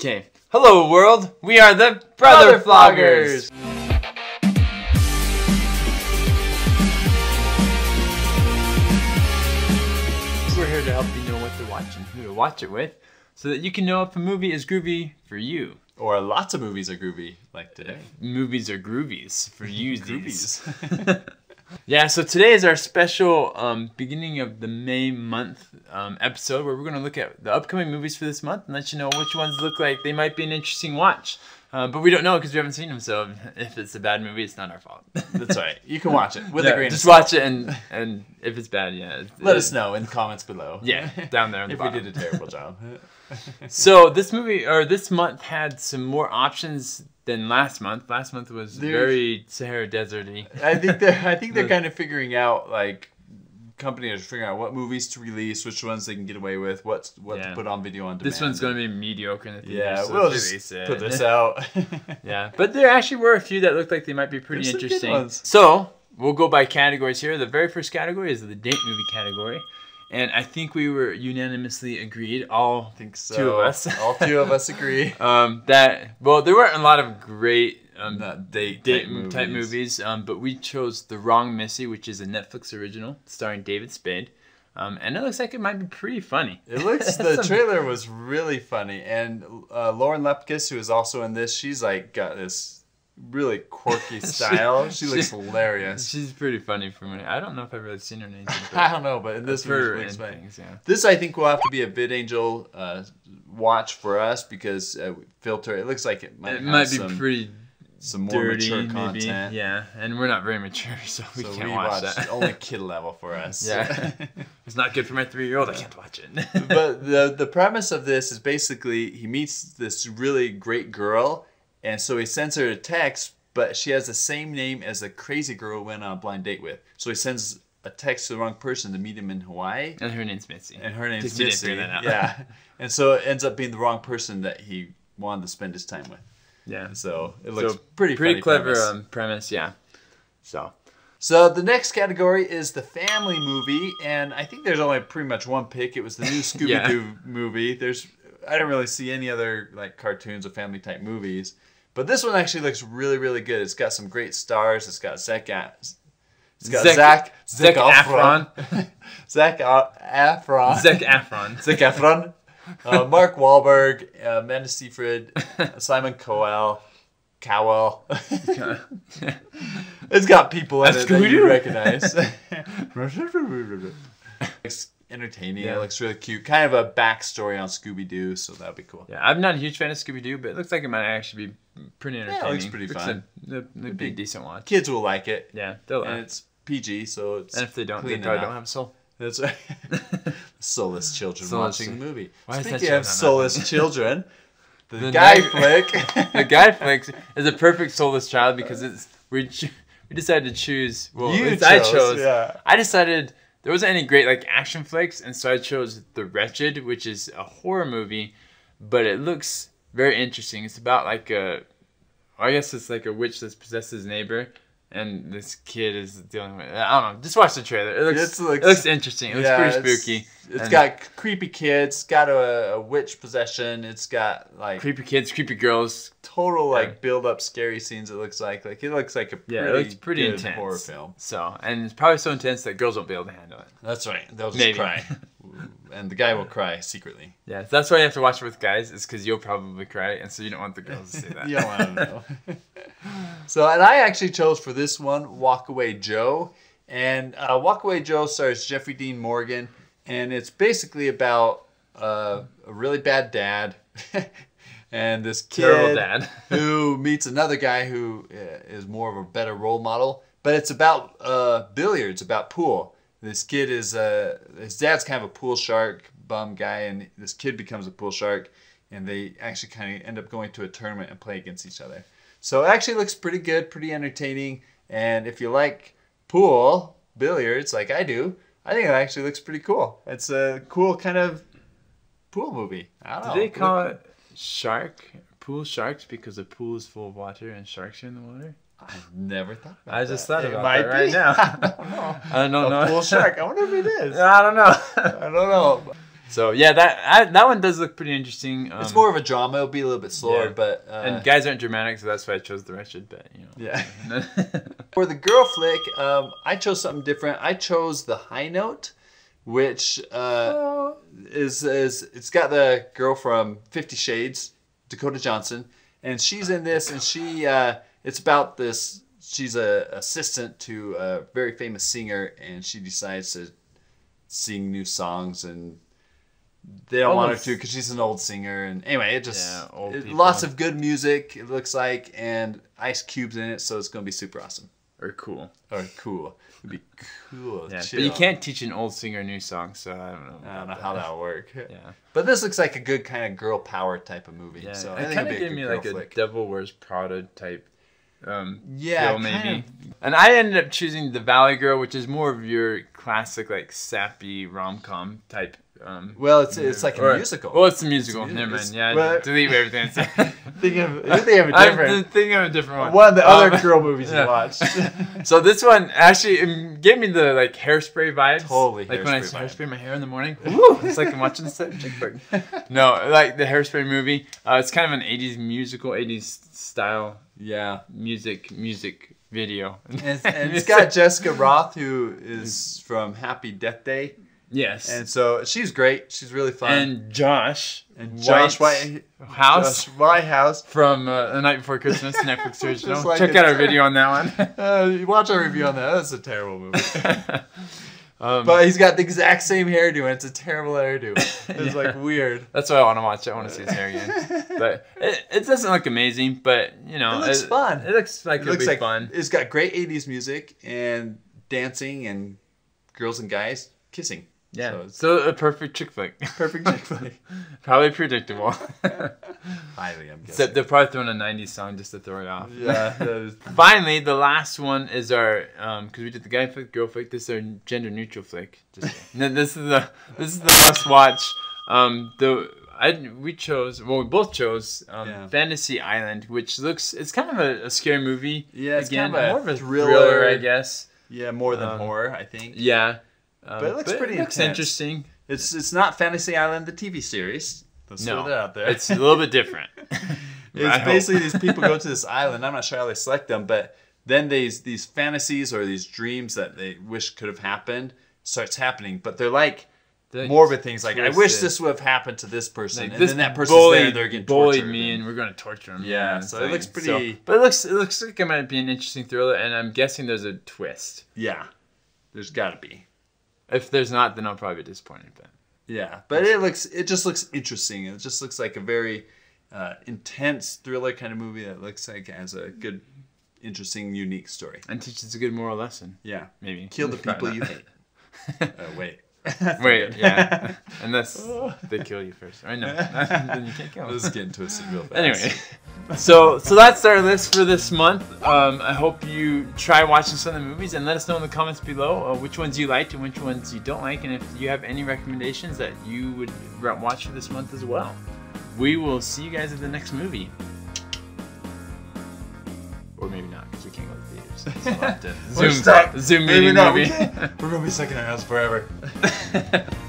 Okay. Hello, world. We are the Brother Brother, Floggers. We're here to help you know what to watch and who to watch it with, so that you can know if a movie is groovy for you. Or lots of movies are groovy, like today. Movies are groovies for you. Groovies. Yeah, so today is our special um, beginning of the May month um, episode where we're going to look at the upcoming movies for this month and let you know which ones look like they might be an interesting watch. Uh, but we don't know because we haven't seen them, so if it's a bad movie, it's not our fault. That's right. You can watch it with a green. just watch it, and and if it's bad, yeah. it- Let it- us know in the comments below. Yeah, down there on the if we did a terrible job. So this movie or this month had some more options than last month. Last month was There's- very Sahara Deserty. I think they're I think they're kind of figuring out like companies are figuring out what movies to release, which ones they can get away with, what's what Yeah. to put on video on demand. This one's going to be mediocre in the theater. yeah, so we'll just release it. put this out. Yeah, but there actually were a few that looked like they might be pretty There's interesting. So we'll go by categories here. The very first category is the date movie category, and I think we were unanimously agreed, all I think so. two of us, All two of us agree. um, that well, there weren't a lot of great um, date date type type movies. movies, um, but we chose The Wrong Missy, which is a Netflix original starring David Spade, um, and it looks like it might be pretty funny. It looks the trailer was really funny, and uh, Lauren Lapkus, who is also in this, she's like got this really quirky style. she, looks she- hilarious. She's pretty funny for me. I don't know if I've really seen her in anything. I don't know, but in this one, it looks and funny. things, yeah. This I think will have to be a VidAngel uh, watch for us because uh, filter. It looks like it might It might be some, pretty some more dirty, mature maybe. content. Yeah, and we're not very mature, so we so can't we watch watch that. only kid level for us. yeah, it's not good for my three-year-old. I can't watch it. but the the premise of this is basically he meets this really great girl, and so he sends her a text, but she has the same name as the crazy girl went on a blind date with. So he sends a text to the wrong person to meet him in Hawaii, and her name's Missy. and her name's Just Missy. Yeah, and so it ends up being the wrong person that he wanted to spend his time with. yeah. So it looks So pretty pretty clever premise. Um, premise. Yeah. So So the next category is the family movie, and I think there's only pretty much one pick. It was the new Scooby Doo movie. There's I didn't really see any other like cartoons or family type movies, but this one actually looks really really good. It's got some great stars. It's got Zac. A- It's got Zac- Zac Zac Efron. Zac A- Efron. Zac Efron. Zac Efron. Uh, Mark Wahlberg, uh, Amanda Seyfried, Simon Cowell, Cowell. it's got people in That's it that you recognize. Entertaining. Yeah. It looks really cute. Kind of a backstory on Scooby Doo, so that'd be cool. Yeah, I'm not a huge fan of Scooby Doo, but it looks like it might actually be pretty entertaining. Yeah, it looks pretty fun. A, it'd be a decent watch. Kids will like it, Yeah, they'll and it's PG, so it's And if they don't, they probably enough. don't have a soul. That's right. soulless children Soulless watching the movie. Why is that Speaking of soulless children, the, The guy neg- flick. the guy flick is a perfect soulless child because it's we we decided to choose. Well, You it's- I chose, chose. yeah. I decided there wasn't any great like action flicks, and so I chose The Wretched, which is a horror movie, but it looks very interesting. It's about like a, I guess it's like a witch that possesses neighbor. And this kid is dealing with. I don't know. Just watch the trailer. It looks. It looks- it looks interesting. It looks pretty it's- spooky. It's and got creepy kids. Got a, a witch possession. It's got like creepy kids, creepy girls. total like Yeah. build up scary scenes. It looks like like it looks like a pretty, Yeah, it looks pretty intense. horror film. So, and it's probably so intense that girls won't be able to handle it. That's right. They'll just Maybe. cry, and the guy will cry secretly. Yeah, that's why you have to watch it with guys. Is because you'll probably cry, and so you don't want the girls to see that. you don't want to know. so, and I actually chose for this one Walkaway Joe, and uh, Walkaway Joe stars Jeffrey Dean Morgan, and it's basically about uh, a really bad dad. And this kid who meets another guy who uh, more of a better role model. But it's about uh, billiards, about pool. This kid is uh, his dad's kind of a pool shark bum guy, and this kid becomes a pool shark, and they actually kind of end up going to a tournament and play against each other. So it actually looks pretty good, pretty entertaining. And if you like pool billiards like I do, I think it actually looks pretty cool. It's a cool kind of pool movie. I don't Do know. they call it shark pool sharks because the pool is full of water and sharks are in the water? I've never thought I just that. thought It about might that right be. now. I don't know. I don't a know. pool shark. I wonder if it is. I don't know. I don't know. So yeah, that I, that one does look pretty interesting. Um, it's more of a drama. It'll be a little bit slower, yeah. but uh, and guys aren't dramatic, so that's why I chose the wretched. But you know, yeah. For the girl flick, um, I chose something different. I chose the High Note, which uh, is is it's got the girl from Fifty Shades, Dakota Johnson, and she's in this, and she uh, it's about this. She's a assistant to a very famous singer, and she decides to sing new songs and they don't want her to because she's an old singer and anyway it just Yeah, it- lots of good music it looks like and Ice Cube's in it so it's gonna be super awesome or cool. or cool it'd be cool Yeah, chill. but you can't teach an old singer new song, so I don't know. I don't know about how that. that'll work Yeah. but this looks like a good kind of girl power type of movie Yeah, so I it think kind of gave good me like a. Devil Wears Prada type. Um, yeah feel, maybe. kind And I ended up choosing The Valley Girl, which is more of your classic like sappy rom com type. Um, well it's it's like a musical Well, it's a musical. mu- Never mind. Yeah, well- delete everything. Thinking of, thinking of a I'm thinking of a different one. one of the other Um, girl movies yeah. you watched So this one actually it gave me the like hairspray vibes. Totally Like when I vibe. hairspray my hair in the morning. It's like I'm watching the chick flick. No, like the hairspray movie. Uh, it's kind of an '80s musical, '80s style yeah music music video. and, and it's got Jessica Rothe, who is from Happy Death Day, yes, and so she's great. She's really fun. and Josh And Josh White House Josh Whitehouse. from uh, The Knight Before Christmas Netflix original. Like Check it. out our video on that one. Uh, watch our review on that. That's a terrible movie. um, but he's got the exact same hairdo, and it's a terrible hairdo. It's Yeah. like weird. that's why I want to watch it. I want to see his hair again. But it, it doesn't look amazing, but you know, It looks fun. It looks like It looks be like fun. it's got great '80s music and dancing and girls and guys kissing. Yeah, So it's so a perfect chick flick. perfect chick flick. Probably predictable. Highly, I'm guessing. Except they're probably throwing a '90s song just to throw it off. yeah, that is- Finally, the last one is our um because we did the guy flick, girl flick. This is our gender neutral flick. Just no, this is the this is the must watch. Um, the I we chose well we both chose um, Yeah. Fantasy Island, which looks it's kind of a, a scary movie. Yeah, it's Again, kind of a more of a thriller. thriller, I guess. yeah, more than Um, horror, I think. Yeah, um, But it looks pretty looks intense. interesting. It's it's not Fantasy Island, the TV series. Let's No, throw that out there. It's a little bit different. It's basically these people go to this island. I'm not sure how they select them, but then these these fantasies or these dreams that they wish could have happened starts happening. But they're like Like, morbid things. Like I wish this would have happened to this person, Like, and this then that person's bullied, there. They're getting bullied tortured. me, and- and we're gonna torture him. Yeah, so it looks so- pretty- but it looks it looks like it might be an interesting thriller, and I'm guessing there's a twist. yeah, there's got to be. If there's not, then I'll probably be disappointed. But Yeah, but it looks it just looks interesting. It just looks like a very uh, intense thriller kind of movie that looks like it has a good, interesting, unique story. and teaches a good moral lesson, Yeah, maybe. kill the people you hate. Uh, wait. Wait, yeah, unless they kill you first. I know. then you can't kill them. This is getting twisted real fast. Anyway, so so that's our list for this month. Um, I hope you try watching some of the movies and let us know in the comments below uh, which ones you liked and which ones you don't like, and if you have any recommendations that you would watch for this month as well. We will see you guys at the next movie, or maybe not because we can't go to the theaters. So we'll have to We're Zoom, stuck. Zoom Maybe meeting not. We movie. can't. We're gonna be stuck in our house forever.